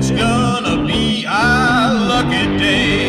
It's gonna be our lucky day.